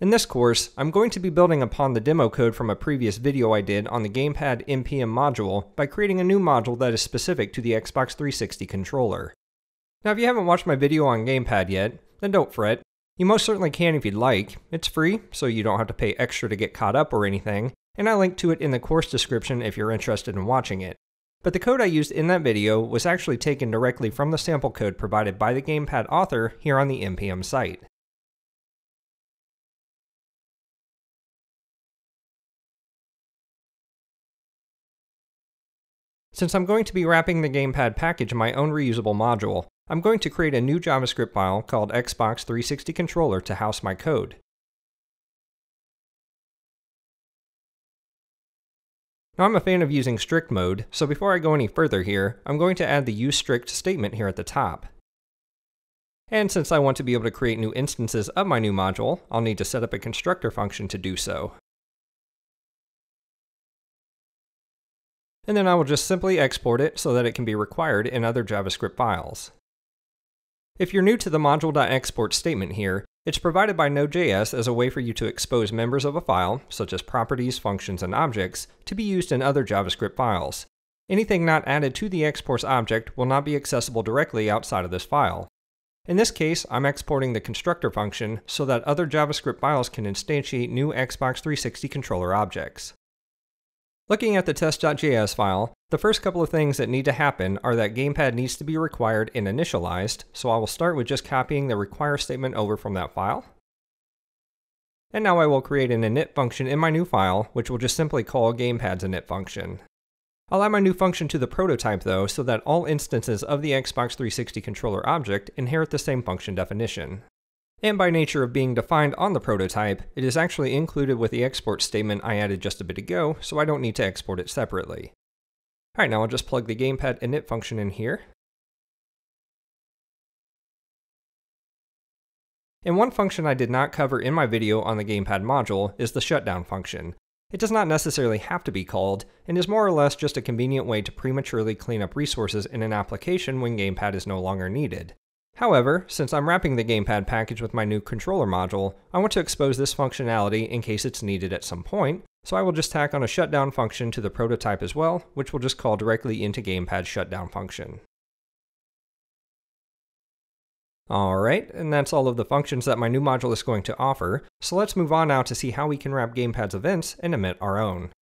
In this course, I'm going to be building upon the demo code from a previous video I did on the Gamepad NPM module by creating a new module that is specific to the Xbox 360 controller. Now if you haven't watched my video on Gamepad yet, then don't fret. You most certainly can if you'd like. It's free, so you don't have to pay extra to get caught up or anything, and I link to it in the course description if you're interested in watching it. But the code I used in that video was actually taken directly from the sample code provided by the Gamepad author here on the NPM site. Since I'm going to be wrapping the Gamepad package in my own reusable module, I'm going to create a new JavaScript file called Xbox 360 Controller to house my code. Now I'm a fan of using strict mode, so before I go any further here, I'm going to add the use strict statement here at the top. And since I want to be able to create new instances of my new module, I'll need to set up a constructor function to do so. And then I will just simply export it so that it can be required in other JavaScript files. If you're new to the module.export statement here, it's provided by Node.js as a way for you to expose members of a file, such as properties, functions, and objects, to be used in other JavaScript files. Anything not added to the exports object will not be accessible directly outside of this file. In this case, I'm exporting the constructor function so that other JavaScript files can instantiate new Xbox 360 controller objects. Looking at the test.js file, the first couple of things that need to happen are that gamepad needs to be required and initialized, so I will start with just copying the require statement over from that file. And now I will create an init function in my new file, which will just simply call gamepad's init function. I'll add my new function to the prototype though, so that all instances of the Xbox 360 controller object inherit the same function definition. And by nature of being defined on the prototype, it is actually included with the export statement I added just a bit ago, so I don't need to export it separately. Alright, now I'll just plug the gamepad init function in here. And one function I did not cover in my video on the gamepad module is the shutdown function. It does not necessarily have to be called, and is more or less just a convenient way to prematurely clean up resources in an application when gamepad is no longer needed. However, since I'm wrapping the gamepad package with my new controller module, I want to expose this functionality in case it's needed at some point, so I will just tack on a shutdown function to the prototype as well, which we'll just call directly into gamepad's shutdown function. Alright, and that's all of the functions that my new module is going to offer, so let's move on now to see how we can wrap gamepad's events and emit our own.